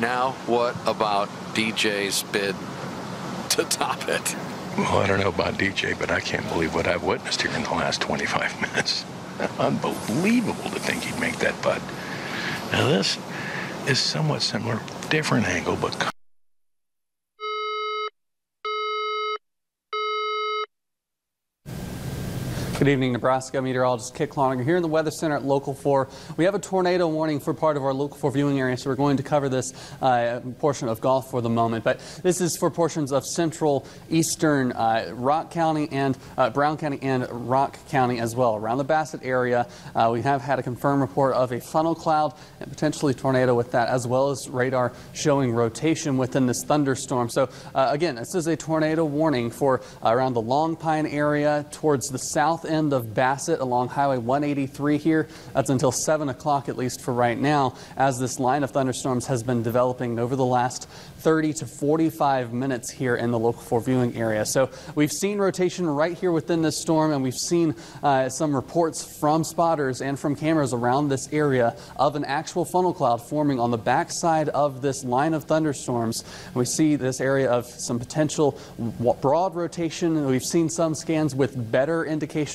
Now, what about DJ's bid to top it? Well, I don't know about DJ, but I can't believe what I've witnessed here in the last 25 minutes. Unbelievable to think he'd make that putt. Now, this is somewhat similar, different angle, but Good evening, Nebraska. Meteorologist Kit Cloninger here in the Weather Center at Local 4. We have a tornado warning for part of our Local 4 viewing area, so we're going to cover this uh, portion of Gulf for the moment. But this is for portions of central, eastern uh, Rock County and uh, Brown County and Rock County as well. Around the Bassett area, uh, we have had a confirmed report of a funnel cloud and potentially tornado with that, as well as radar showing rotation within this thunderstorm. So uh, again, this is a tornado warning for around the Long Pine area towards the south end of Bassett along Highway 183 here. That's until 7 o'clock at least for right now as this line of thunderstorms has been developing over the last 30 to 45 minutes here in the local 4 viewing area. So we've seen rotation right here within this storm and we've seen uh, some reports from spotters and from cameras around this area of an actual funnel cloud forming on the backside of this line of thunderstorms. We see this area of some potential broad rotation. We've seen some scans with better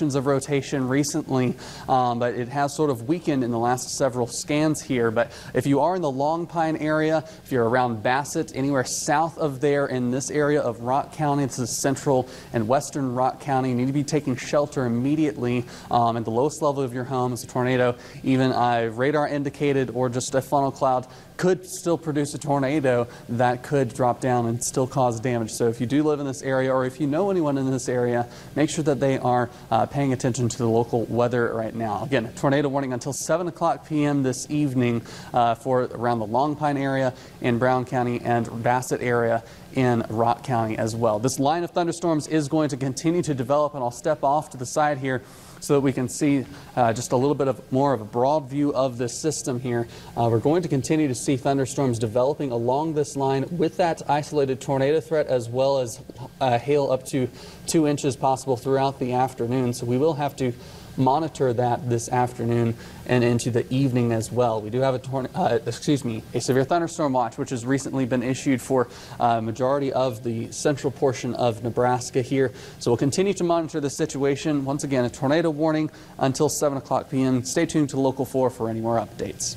indications of rotation recently, um, but it has sort of weakened in the last several scans here. But if you are in the Long Pine area, if you're around Bassett, anywhere south of there in this area of Rock County. This is central and western Rock County. You need to be taking shelter immediately um, at the lowest level of your home as a tornado. Even uh, radar indicated or just a funnel cloud could still produce a tornado that could drop down and still cause damage. So if you do live in this area or if you know anyone in this area, make sure that they are uh, paying attention to the local weather right now. Again, tornado warning until 7 o'clock p.m. this evening uh, for around the Long Pine area in Brown County and Bassett area in Rock County as well. This line of thunderstorms is going to continue to develop, and I'll step off to the side here so that we can see uh, just a little bit of more of a broad view of this system here. Uh, we're going to continue to see thunderstorms developing along this line with that isolated tornado threat as well as uh, hail up to two inches possible throughout the afternoon. So we will have to monitor that this afternoon and into the evening as well. We do have a torn uh, excuse me, a severe thunderstorm watch, which has recently been issued for a uh, majority of the central portion of Nebraska here. So we'll continue to monitor the situation. Once again, a tornado warning until 7 o'clock p.m. Stay tuned to Local 4 for any more updates.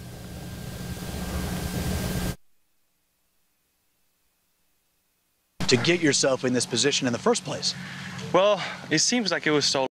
To get yourself in this position in the first place? Well, it seems like it was so